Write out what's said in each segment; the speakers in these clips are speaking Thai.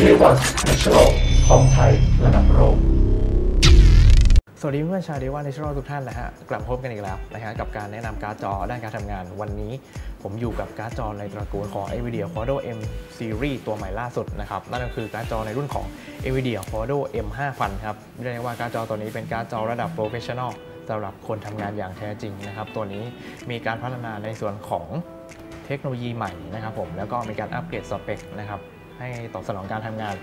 เอวันนัชโรคอมไทยระดับโลกสวัสดีเพื่อนชาวเอวันในช่องทุกท่านนะฮะกลับพบกันอีกแล้วนะฮะกับการแนะนำการ์ดจอด้านการทำงานวันนี้ ผมอยู่กับการ์ดจอในตระกูลของ NVIDIA Quadro M Series ตัวใหม่ล่าสุดนะครับนั่นก็คือการ์ดจอในรุ่นของ NVIDIA Quadro M 5000ครับเรียกได้ว่าการ์ดจอตัวนี้เป็นการ์ดจอระดับ Professional สำหรับคนทำงานอย่างแท้จริงนะครับตัวนี้มีการพัฒนาในส่วนของเทคโนโลยีใหม่นะครับผมแล้วก็มีการอัปเกรดสเปคนะครับ ให้ตอบสนองการทำงาน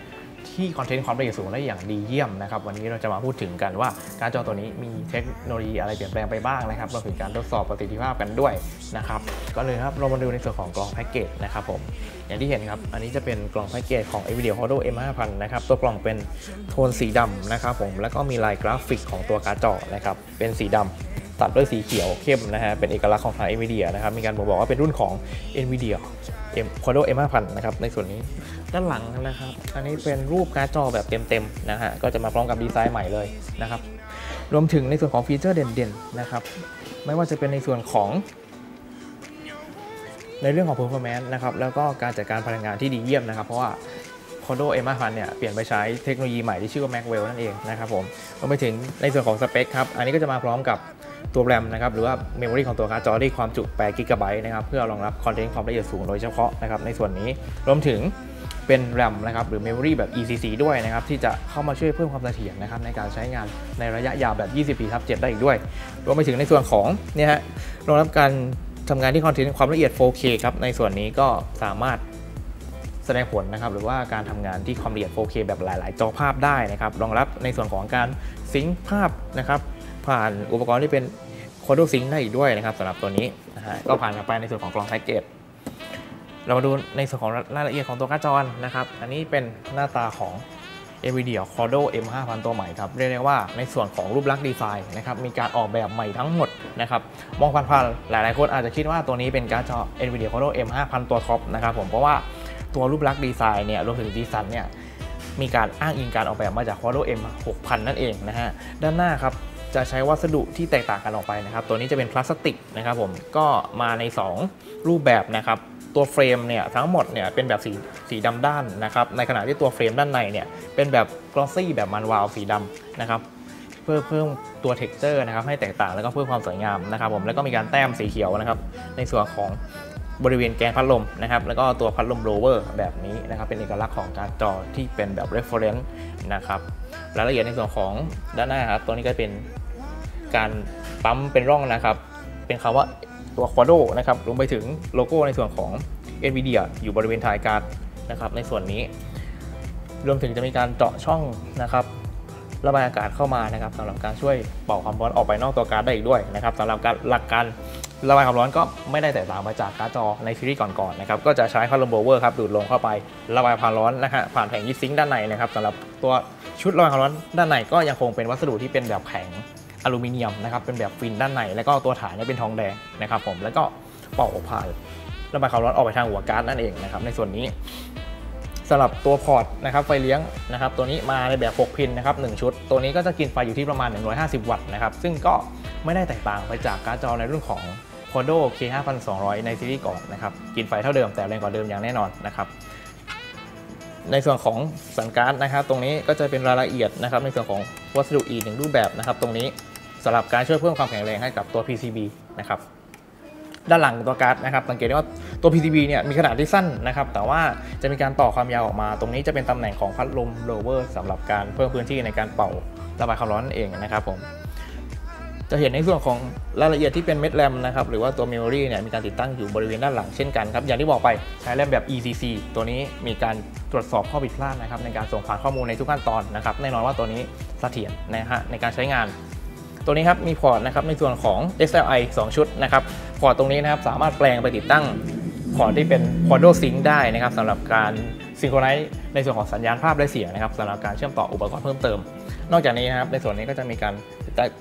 ที่ content ความละเอียดสูงได้อย่างดีเยี่ยมนะครับวันนี้เราจะมาพูดถึงกันว่าการ์ดจอตัวนี้มีเทคโนโลยีอะไรเปลี่ยนแปลงไปบ้างนะครับรวมถึงการทดสอบประสิทธิภาพกันด้วยนะครับก็เลยครับเรามาดูในส่วนของกล่องแพ็กเกจนะครับผมอย่างที่เห็นครับอันนี้จะเป็นกล่องแพ็กเกจของ NVIDIA Quadro M5000 นะครับตัวกล่องเป็นโทนสีดำนะครับผมแล้วก็มีลายกราฟิกของตัวการ์ดจอนะครับเป็นสีดำตัดด้วยสีเขียวเข้มนะฮะ เป็นเอกลักษณ์ของทาง NVIDIA นะครับ มีการบอกว่าเป็นรุ่นของ NVIDIA M Quadro M5000 นะครับในส่วนนี้ด้านหลังนะครับ อันนี้เป็นรูปการ์ดจอแบบเต็มๆนะฮะก็จะมาพร้อมกับดีไซน์ใหม่เลยนะครับ รวมถึงในส่วนของฟีเจอร์เด่นๆนะครับ ไม่ว่าจะเป็นในส่วนของ ในเรื่องของ performance นะครับแล้วก็การจัดการพลังงานที่ดีเยี่ยมนะครับ เพราะว่า c o d o M 5 0 0เนี่ยเปลี่ยนไปใช้เทคโนโลยีใหม่ที่ชื่อว่า Maxwell นั่นเองนะครับผมรวมไปถึงในส่วนของสเปคครับ อันนี้ก็จะมาพร้อมกับ ตัวแรมนะครับหรือว่า memory ของตัวการ์ดจอที่ความจุ8 GB นะครับเพื่อรองรับ content ความละเอียดสูงโดยเฉพาะนะครับในส่วนนี้รวมถึงเป็น RAM นะครับหรือ Memory แบบ ECC ด้วยนะครับที่จะเข้ามาช่วยเพิ่มความเสถียรนะครับในการใช้งานในระยะยาวแบบ20ปีทับ7ได้อีกด้วย รวมไปถึงในส่วนของเนี่ยฮะรองรับการทำงานที่ content ความละเอียด 4K ครับในส่วนนี้ก็สามารถแสดงผลนะครับหรือว่าการทำงานที่ความละเอียด 4K แบบหลาย ๆ จอภาพได้นะครับรองรับในส่วนของการsync ภาพนะครับผ่านอุปกรณ์ที่เป็น Quadro Sync ได้อีกด้วยนะครับสำหรับตัวนี้นะฮะก็ผ่านไปในส่วนของกล่องแพ็กเกจเรามาดูในส่วนของรายละเอียดของตัวการ์ดจอนะครับ อันนี้เป็นหน้าตาของ NVIDIA Quadro M5000 ตัวใหม่ครับ เรียกได้ว่าในส่วนของรูปลักษณ์ดีไซน์นะครับมีการออกแบบใหม่ทั้งหมดนะครับมองผ่านๆหลายๆคนอาจจะคิดว่าตัวนี้เป็นการ์ดจอ NVIDIA Quadro M5000 ตัวท็อปนะครับผมเพราะว่าตัวรูปลักษณ์ดีไซน์เนี่ยรวมถึงดีไซน์เนี่ยมีการอ้างอิงการออกแบบมาจาก Quadro M6000 นั่นเองนะฮะด้านหน้าครับ จะใช้วัสดุที่แตกต่างกันออกไปนะครับ ตัวนี้จะเป็นพลาสติกนะครับผมก็มาใน 2 รูปแบบนะครับ ตัวเฟรมเนี่ยทั้งหมดเนี่ยเป็นแบบสีสีดำด้านนะครับ ในขณะที่ตัวเฟรมด้านในเนี่ยเป็นแบบ glossy แบบมันวาวสีดำนะครับเพื่อเพิ่มตัว texture นะครับให้แตกต่างแล้วก็เพิ่มความสวยงามนะครับผมแล้วก็มีการแต้มสีเขียวนะครับ ในส่วนของบริเวณแกนพัดลมนะครับแล้วก็ตัวพัดลม blower แบบนี้นะครับเป็นเอกลักษณ์ของการ์ดจอที่เป็นแบบ reference นะครับรายละเอียดในส่วนของด้านหน้าครับตัวนี้ก็เป็น การปั๊มเป็นร่องนะครับ เป็นคำว่าตัว Quadro นะครับรวมไปถึงโลโก้ในส่วนของ NVIDIA อยู่บริเวณท้ายการ์ดนะครับ ในส่วนนี้ รวมถึงจะมีการเจาะช่องนะครับระบายอากาศเข้ามานะครับสำหรับการช่วยเป่าความร้อนออกไปนอกตัวการ์ดได้อีกด้วยนะครับสำหรับการหลักการระบายความร้อนก็ไม่ได้แตกต่างไปจากการ์ดจอในซีรีส์ก่อนๆนะครับก็จะใช้พัดลม blower ครับดูดลมเข้าไประบายความร้อนนะฮะผ่านแผง heatsink ด้านในนะครับสำหรับตัวชุดระบายความร้อนด้านในก็ยังคงเป็นวัสดุที่เป็นแบบแข็ง อลูมิเนียมนะครับเป็นแบบฟินด้านในแล้วก็ตัวฐานเนี่ยเป็นทองแดงนะครับผมแล้วก็เป่าผ่านระบายความร้อนออกไปทางหัวการ์ดนั่นเองนะครับในส่วนนี้สำหรับตัวพอร์ตนะครับไฟเลี้ยงนะครับตัวนี้มาในแบบ 6 pin นะครับ1ชุด ตัวนี้ก็จะกินไฟอยู่ที่ประมาณ 150 วัตต์นะครับซึ่งก็ไม่ได้แตกต่างไปจากการ์ดจอในรุ่นของ Quadro K5200 ในซีรีส์ก่อนนะครับกินไฟเท่าเดิมแต่แรงกว่าเดิมอย่างแน่นอนนะครับในส่วนของสันการ์ดนะครับตรงนี้ก็จะเป็นรายละเอียดนะครับในส่วนของวัสดุอีกหนึ่งรูปแบบนะครับตรงนี้ สำหรับการช่วยเพิ่มความแข็งแรงให้กับตัว PCB นะครับด้านหลังตัวการ์ดนะครับสังเกตได้ว่าตัว PCB เนี่ยมีขนาดที่สั้นนะครับแต่ว่าจะมีการต่อความยาวออกมา ตรงนี้จะเป็นตำแหน่งของพัดลม blower สำหรับการเพิ่มพื้นที่ในการเป่าระบายความร้อนนั่นเองนะครับผมจะเห็นในส่วนของรายละเอียดที่เป็นเม็ดแรมนะครับหรือว่าตัว memory เนี่ยมีการติดตั้งอยู่บริเวณด้านหลังเช่นกันครับอย่างที่บอกไปใช้แรมแบบ ECC ตัวนี้มีการตรวจสอบข้อผิดพลาดนะครับในการส่งผ่านข้อมูลในทุกขั้นตอนนะครับแน่นอนว่าตัวนี้เสถียรนะฮะในการใช้งาน ตัวนี้ครับมีพอร์ตนะครับในส่วนของ SLI 2 ชุดนะครับพอร์ตตรงนี้นะครับสามารถแปลงไปติดตั้งพอร์ตที่เป็น Quadro Sync ได้นะครับสำหรับการ synchronize ในส่วนของสัญญาณภาพและเสียงนะครับสำหรับการเชื่อมต่ออุปกรณ์เพิ่มเติม นอกจากนี้นะครับในส่วนนี้ก็จะมีการ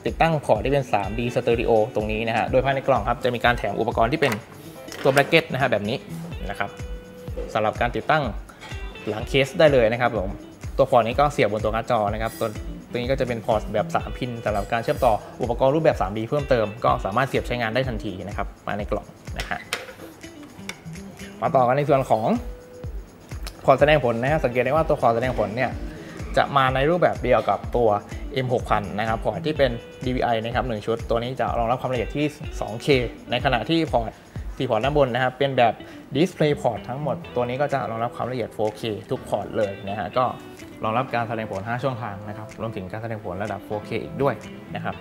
ติดตั้งพอร์ตที่เป็น 3D Stereo ตรงนี้นะฮะโดยภายในกล่องครับจะมีการแถมอุปกรณ์ที่เป็นตัว bracket นะฮะแบบนี้นะครับสำหรับการติดตั้งหลังเคสได้เลยนะครับผมตัวพอร์ตนี้ก็เสียบบนตัวการ์ดจอนะครับตัว ตัวนี้ก็จะเป็นพอร์ตแบบ 3 pin สำหรับการเชื่อมต่ออุปกรณ์รูปแบบ 3D เพิ่มเติมก็สามารถเสียบใช้งานได้ทันทีนะครับมาในกล่องนะฮะมาต่อกันในส่วนของพอร์ตแสดงผลนะฮะสังเกตได้ว่าตัวพอร์ตแสดงผลเนี่ยจะมาในรูปแบบเดียวกับตัว M6000 นะครับพอร์ตที่เป็น DVI นะครับ1ชุด ตัวนี้จะรองรับความละเอียดที่ 2K ในขณะที่พอร์ตสี่พอร์ตด้านบนนะครับเป็นแบบ Display Port ทั้งหมดตัวนี้ก็จะรองรับความละเอียด 4K ทุกพอร์ตเลยนะฮะก็รองรับการแสดงผล 5 ช่องทางนะครับรวมถึงการแสดงผลระดับ 4K อีกด้วยนะครับ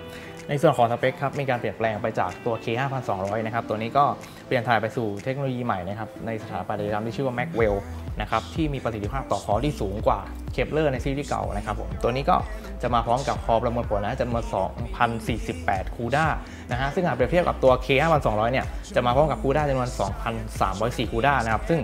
ในส่วนของสเปคครับมีการเปลี่ยนแปลงไปจากตัว K5200 นะครับตัวนี้ก็เปลี่ยนถ่ายไปสู่เทคโนโลยีใหม่นะครับในสถาปัตยกรรมที่ชื่อว่า Maxwell นะครับที่มีประสิทธิภาพต่อ core ที่สูงกว่าเคปเลอร์ในซีรีส์เก่านะครับผมตัวนี้ก็จะมาพร้อมกับ core ประมวลผลนะจำนวน 2,048 CUDA นะฮะซึ่งหากเปรียบเทียบกับตัว K5200 เนี่ยจะมาพร้อมกับ CUDA จำนวน 2,304 CUDA นะครับซึ่ง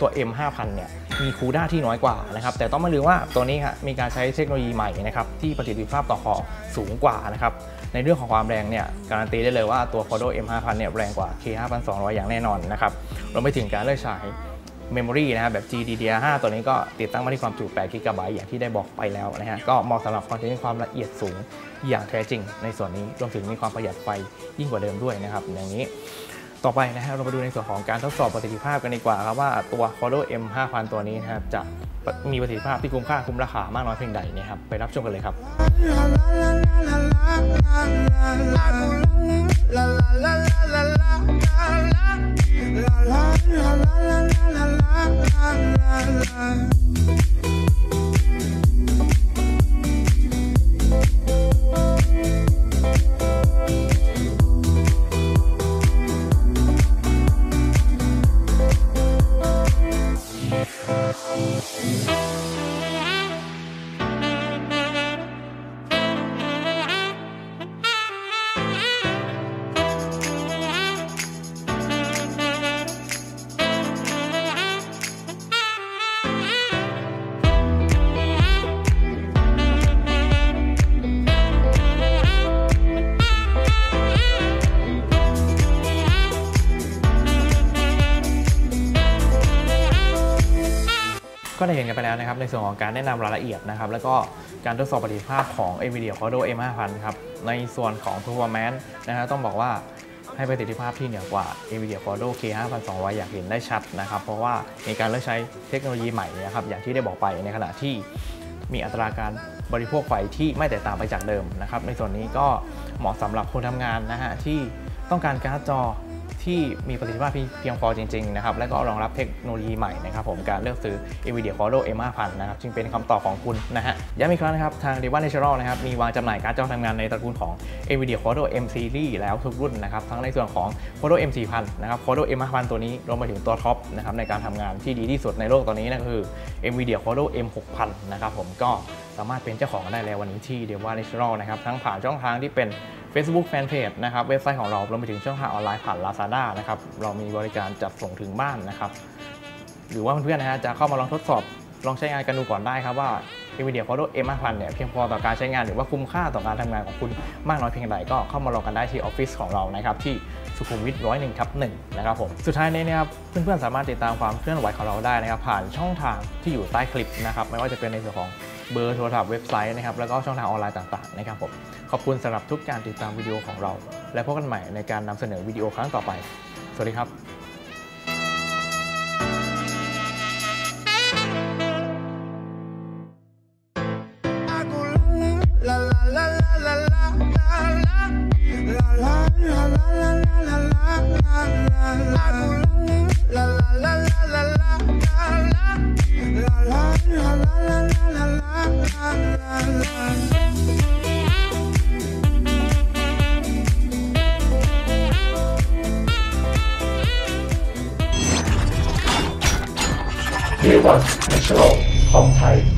ตัว M5000 เนี่ย มี CUDA ที่น้อยกว่านะครับแต่ต้องไม่ลืมว่าตัวนี้ครับมีการใช้เทคโนโลยีใหม่นะครับที่ประสิทธิภาพต่อ core สูงกว่านะครับในเรื่องของความแรงเนี่ยการันตีได้เลยว่าตัว Quadro M5000 เนี่ยแรงกว่า K5200 อย่างแน่นอนนะครับรวมไปถึงการเลือกใช้ Memory นะครับแบบ GDDR5 ตัวนี้ก็ติดตั้งมาที่ความจุ8 GB อย่างที่ได้บอกไปแล้วนะฮะก็เหมาะสำหรับคอนเทนต์ความละเอียดสูงอย่างแท้จริง ในส่วนนี้รวมถึงมีความประหยัดไฟยิ่งกว่าเดิมด้วยนะครับอย่างนี้ ต่อไปนะฮะเรามาดูในส่วนของการทดสอบประสิทธิภาพกันดีกว่าครับว่าตัว Cordo M5000 ตัวนี้นะครับจะมีประสิทธิภาพที่คุ้มค่าคุ้มราคามากน้อยเพียงใดนะครับไปรับชมกันเลยครับ ก็ไนกันไปแล้วนะครับในส่วนของการแนะนำรายละเอียดนะครับแล้วก็การทดสอบประสิทธิภาพของ NVIDIA Cordo M5000 ครับในส่วนของ performance นะฮะต้องบอกว่าให้ประสิทธิภาพที่เหนือกว่า NVIDIA Cordo K5200 อยากเห็นได้ชัดนะครับ เพราะว่ามีการเลือกใช้เทคโนโลยีใหม่นะครับอย่างที่ได้บอกไปในขณะที่มีอัตราการบริโภคไฟที่ไม่แตกต่างไปจากเดิมนะครับในส่วนนี้ก็เหมาะสำหรับคนทำงานนะฮะที่ต้องการการ์ดจอ ที่มีประสิทธิภาพที่เพียงพอจริงๆนะครับและก็รองรับเทคโนโลยีใหม่นะครับผมการเลือกซื้อ NVIDIA Cordo M5000 นะครับจึงเป็นคำตอบของคุณนะฮะย้ำอีกครั้งนะครับทาง d e v a Natural นะครับมีวางจำหน่ายการ์ดจอทำงานในตระกูลของ NVIDIA Cordo M Series แล้วทุกรุ่นนะครับทั้งในส่วนของ Cordo M4000 นะครับ Cordo M5000 ตัวนี้รวมไปถึงตัวท็อปนะครับในการทำงานที่ดีที่สุดในโลกตอนนี้นั่นก็คือ NVIDIA Cordo M6000 นะครับผมก็สามารถเป็นเจ้าของได้แล้ววันนี้ที่ d e v a Natural นะครับทั้งผ่านช่องทางที่เป็น Facebook Fanpage นะครับเว็บไซต์ของเรารวมไปถึงช่องทางออนไลน์ผ่าน Lazada นะครับเรามีบริการจัดส่งถึงบ้านนะครับหรือว่าเพื่อนๆนะฮะจะเข้ามาลองทดสอบลองใช้งานกันดูก่อนได้ครับว่า NVIDIA Cordo M5000 เนี่ยเพียงพอต่อการใช้งานหรือว่าคุ้มค่าต่อการทำงานของคุณมากน้อยเพียงใดก็เข้ามาลองกันได้ที่ออฟฟิศของเรานะครับที่สุขุมวิท101ทับ1นะครับผมสุดท้ายนี้นะครับเพื่อนๆสามารถติดตามความเคลื่อนไหวของเราได้นะครับผ่านช่องทางที่อยู่ใต้คลิปนะครับไม่ว่าจะเป็นในส่วนของ เบอร์โทรศัพท์เว็บไซต์นะครับแล้วก็ช่องทางออนไลน์ต่างๆนะครับผมขอบคุณสำหรับทุกการติดตามวิดีโอของเรา และพบกันใหม่ในการนำเสนอวิดีโอครั้งต่อไป สวัสดีครับ เดวัตเน